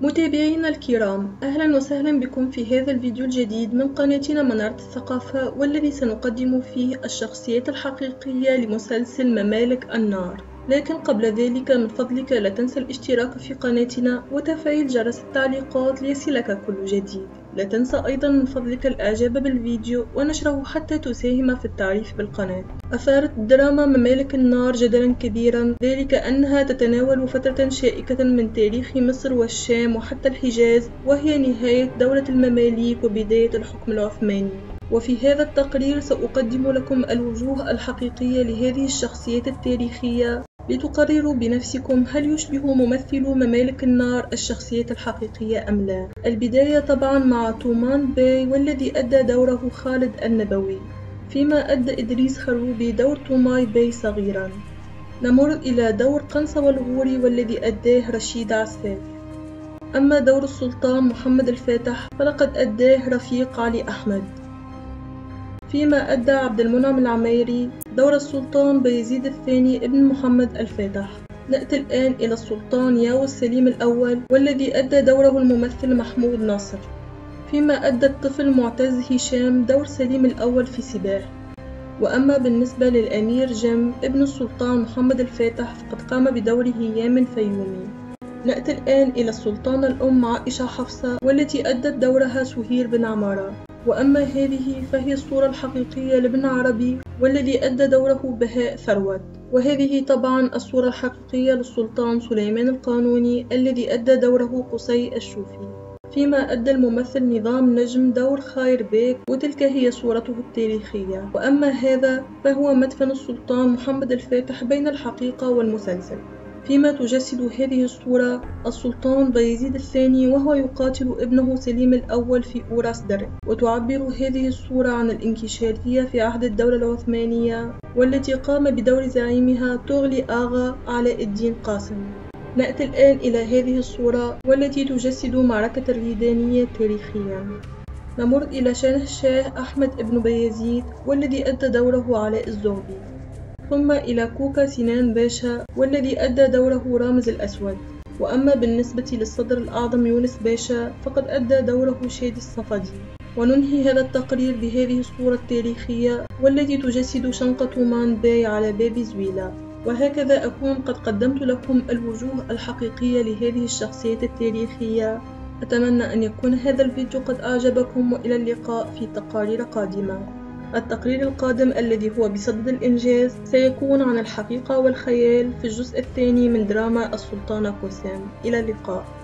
متابعينا الكرام أهلا وسهلا بكم في هذا الفيديو الجديد من قناتنا منارة الثقافة والذي سنقدم فيه الشخصيات الحقيقية لمسلسل ممالك النار. لكن قبل ذلك من فضلك لا تنسى الاشتراك في قناتنا وتفعيل جرس التعليقات ليصلك كل جديد. لا تنسى أيضا من فضلك الإعجاب بالفيديو ونشره حتى تساهم في التعريف بالقناة. أثارت دراما ممالك النار جدلا كبيرا ذلك أنها تتناول فترة شائكة من تاريخ مصر والشام وحتى الحجاز وهي نهاية دولة المماليك وبداية الحكم العثماني. وفي هذا التقرير سأقدم لكم الوجوه الحقيقية لهذه الشخصيات التاريخية لتقرروا بنفسكم هل يشبه ممثل ممالك النار الشخصية الحقيقية أم لا. البداية طبعا مع طومان باي والذي أدى دوره خالد النبوي فيما أدى إدريس خروبي دور طومان باي صغيرا. نمر إلى دور قانصوه الغوري والذي أداه رشيد عساف أما دور السلطان محمد الفاتح فلقد أداه رفيق علي أحمد. فيما أدى عبد المنعم العميري دور السلطان بيزيد الثاني ابن محمد الفاتح. نأتي الآن إلى السلطان ياو السليم الأول والذي أدى دوره الممثل محمود ناصر. فيما أدى الطفل معتز هشام دور سليم الأول في سباح وأما بالنسبة للأمير جيم ابن السلطان محمد الفاتح فقد قام بدوره يامن فيومي. نأتي الآن إلى السلطانة الأم عائشة حفصة والتي أدت دورها سهير بن عمارة. وأما هذه فهي الصورة الحقيقية لابن عربي والذي أدى دوره بهاء ثروت. وهذه طبعا الصورة الحقيقية للسلطان سليمان القانوني الذي أدى دوره قصي الشوفي. فيما أدى الممثل نظام نجم دور خاير بيك وتلك هي صورته التاريخية. وأما هذا فهو مدفن السلطان محمد الفاتح بين الحقيقة والمسلسل. فيما تجسد هذه الصورة السلطان بايزيد الثاني وهو يقاتل ابنه سليم الأول في أوراس درع. وتعبر هذه الصورة عن الانكشافية في عهد الدولة العثمانية والتي قام بدور زعيمها تغلي آغا علاء الدين قاسم. نأتي الآن إلى هذه الصورة والتي تجسد معركة الريدانية التاريخية نمر إلى شانه الشاه أحمد بن بيزيد والذي أدى دوره علاء الزغبي ثم إلى كوجا سنان باشا والذي أدى دوره رامز الأسود. وأما بالنسبة للصدر الأعظم يونس باشا فقد أدى دوره شادي الصفدي. وننهي هذا التقرير بهذه الصورة التاريخية والتي تجسد شنق طومان باي على باب زويلة وهكذا أكون قد قدمت لكم الوجوه الحقيقية لهذه الشخصيات التاريخية. أتمنى أن يكون هذا الفيديو قد أعجبكم وإلى اللقاء في تقارير قادمة. التقرير القادم الذي هو بصدد الإنجاز سيكون عن الحقيقة والخيال في الجزء الثاني من دراما السلطانة كوسام إلى اللقاء.